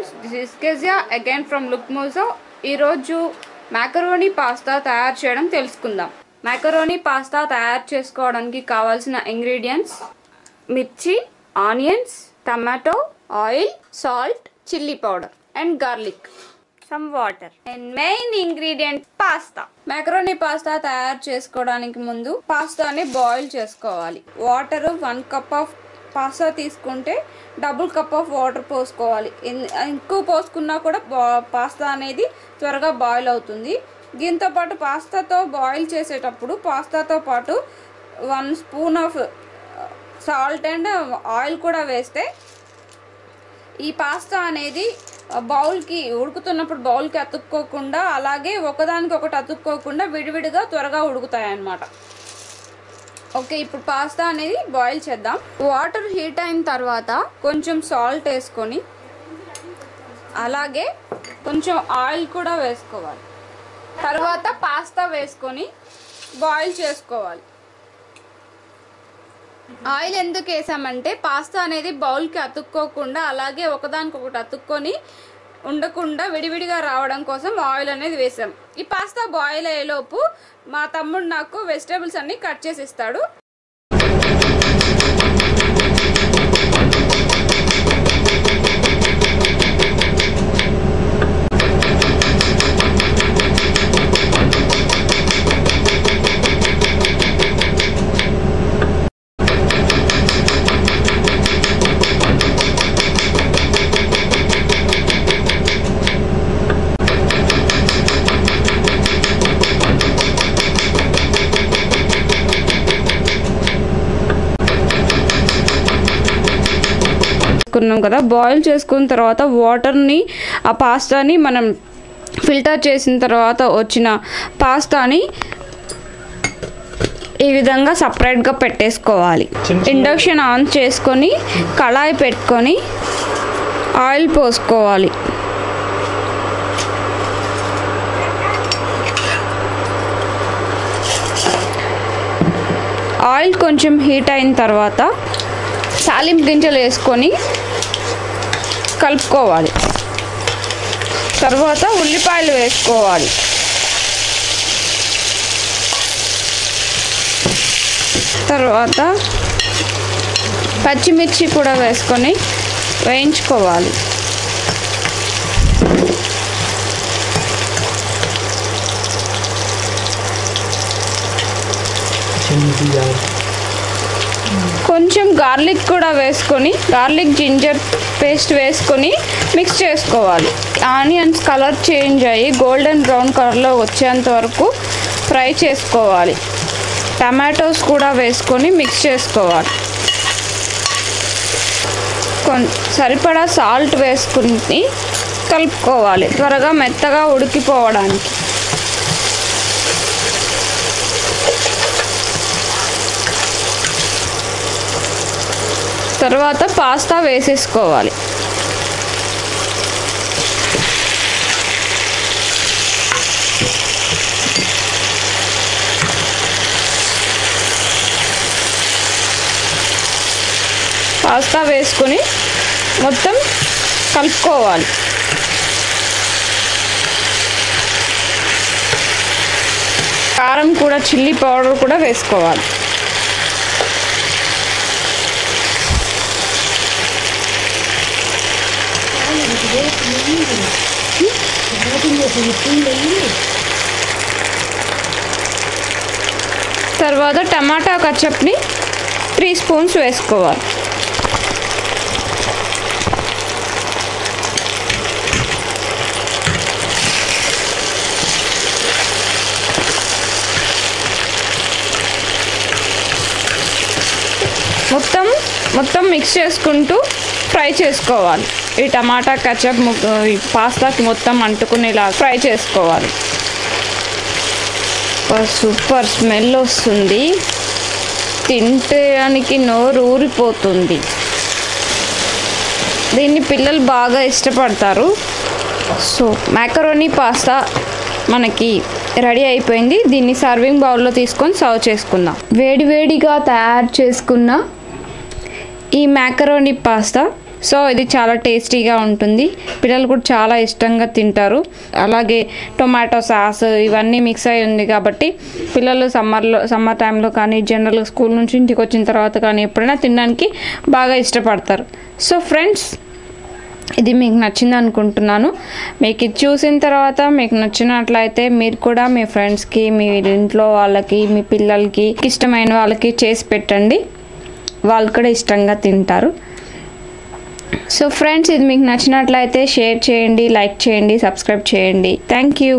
Friends this is Kezia again from లుక్మోజో ఈరోజు macaroni pasta తయారు చేయడం తెలుసుకుందాం. మ్యాకరోనీ పాస్తా తయారు చేసుకోవడానికి కావాల్సిన ఇంగ్రీడియంట్స్ మిర్చి onions tomato oil salt chilli powder and garlic some water and main ingredient pasta macaroni pasta తయారు చేసుకోవడానికి ముందు పాస్తాని బాయిల్ చేసుకోవాలి. Water one cup of pasta తీసుకుంటే డబుల్ కప్ ఆఫ్ వాటర్ పోసుకోవాలి. ఎన్- ఎక్కువ పోసుకున్నా కూడా బా- పాస్తా అనేది త్వరగా బాయిల్ అవుతుంది. దీంతో పాటు పాస్తాతో బాయిల్ చేసేటప్పుడు పాస్తాతో పాటు one spoon of salt and oil కూడా వేస్తే ఈ పాస్తా అనేది బౌల్కి ఉడుకుతున్నప్పుడు బౌల్కి అతుక్కోకుండా అలాగే ఒకదానికి ఒకటి అతుక్కోకుండా విడివిడిగా త్వరగా ఉడుకుతాయి అన్నమాట ఓకే ఇప్పుడు పాస్తా అనేది బాయిల్ చేద్దాం. వాటర్ హీట్ అయిన తర్వాత కొంచెం సాల్ట్ వేసుకొని అలాగే కొంచెం ఆయిల్ కూడా వేసుకోవాలి. తర్వాత పాస్తా వేసుకొని బాయిల్ చేసుకోవాలి. ఆయిల్ ఎందుకు వేసామంటే పాస్తా అనేది బౌల్కి అతుక్కోకుండా అలాగే ఒకదానికొకటి అతుక్కొని ఉండకుండా విడివిడిగా రావడం కోసం ఆయిల్ అనేది వేసాం ఈ పాస్తా బాయిల్ అయ్యేలోపు మా తమ్ముడు నాకు వెజిటేబుల్స్ అన్ని కట్ చేసి ఇస్తాడు. చేసుకున్నాం కదా. బాయిల్ చేసుకున్న తర్వాత వాటర్ని ఆ పాస్తాని మనం ఫిల్టర్ చేసిన తర్వాత వచ్చిన పాస్తాని ఈ విధంగా సపరేట్గా పెట్టేసుకోవాలి. ఇండక్షన్ ఆన్ చేసుకొని కళాయి పెట్టుకొని ఆయిల్ పోసుకోవాలి. ఆయిల్ కొంచెం హీట్ అయిన తర్వాత తాలింపు గింజలు వేసుకొని కలుపుకోవాలి. తర్వాత ఉల్లిపాయలు వేసుకోవాలి. తర్వాత పచ్చిమిర్చి కూడా వేసుకొని వేయించుకోవాలి. కొంచెం గార్లిక్ కూడా వేసుకొని గార్లిక్ జింజర్ పేస్ట్ వేసుకొని మిక్స్ చేసుకోవాలి. ఆనియన్స్ కలర్ చేంజ్ అయ్యి గోల్డెన్ బ్రౌన్ కలర్లో వచ్చేంత వరకు ఫ్రై చేసుకోవాలి. టమాటోస్ కూడా వేసుకొని మిక్స్ చేసుకోవాలి. కొన్ సరిపడా సాల్ట్ వేసుకుని కలుపుకోవాలి. త్వరగా మెత్తగా ఉడికిపోవడానికి. తర్వాత పాస్తా వేసేసుకోవాలి. పాస్తా వేసుకొని మొత్తం కలుపుకోవాలి. కారం కూడా చిల్లీ పౌడర్ కూడా వేసుకోవాలి. తర్వాత టమాటా కచ్చప్ని త్రీ స్పూన్స్ వేసుకోవాలి. మొత్తం మొత్తం మిక్స్ చేసుకుంటూ ఫ్రై చేసుకోవాలి. ఈ టమాటా కచప్ పాస్తాకి మొత్తం అంటుకునేలా ఫ్రై చేసుకోవాలి. సూపర్ స్మెల్ వస్తుంది. తింటానికి నోరు ఊరిపోతుంది. దీన్ని పిల్లలు బాగా ఇష్టపడతారు. సో మ్యాకరోనీ పాస్తా మనకి రెడీ అయిపోయింది. దీన్ని సర్వింగ్ బౌల్లో తీసుకొని సర్వ్ చేసుకుందాం. వేడివేడిగా తయారు చేసుకున్న ఈ మ్యాకరోనీ పాస్తా సో ఇది చాలా టేస్టీగా ఉంటుంది. పిల్లలు కూడా చాలా ఇష్టంగా తింటారు. అలాగే టొమాటో సాస్ ఇవన్నీ మిక్స్ అయి ఉంది కాబట్టి పిల్లలు సమ్మర్లో సమ్మర్ టైంలో కానీ జనరల్గా స్కూల్ నుంచి ఇంటికి వచ్చిన తర్వాత కానీ ఎప్పుడైనా తినడానికి బాగా ఇష్టపడతారు. సో ఫ్రెండ్స్ ఇది మీకు నచ్చింది అనుకుంటున్నాను. మీకు ఇది చూసిన తర్వాత మీకు నచ్చినట్లయితే మీరు కూడా మీ ఫ్రెండ్స్కి మీ ఇంట్లో వాళ్ళకి మీ పిల్లలకి ఇష్టమైన వాళ్ళకి చేసి పెట్టండి. వాళ్ళు కూడా ఇష్టంగా తింటారు. సో ఫ్రెండ్స్ ఇది మీకు నచ్చినట్లయితే షేర్ చేయండి లైక్ చేయండి సబ్స్క్రైబ్ చేయండి. Thank you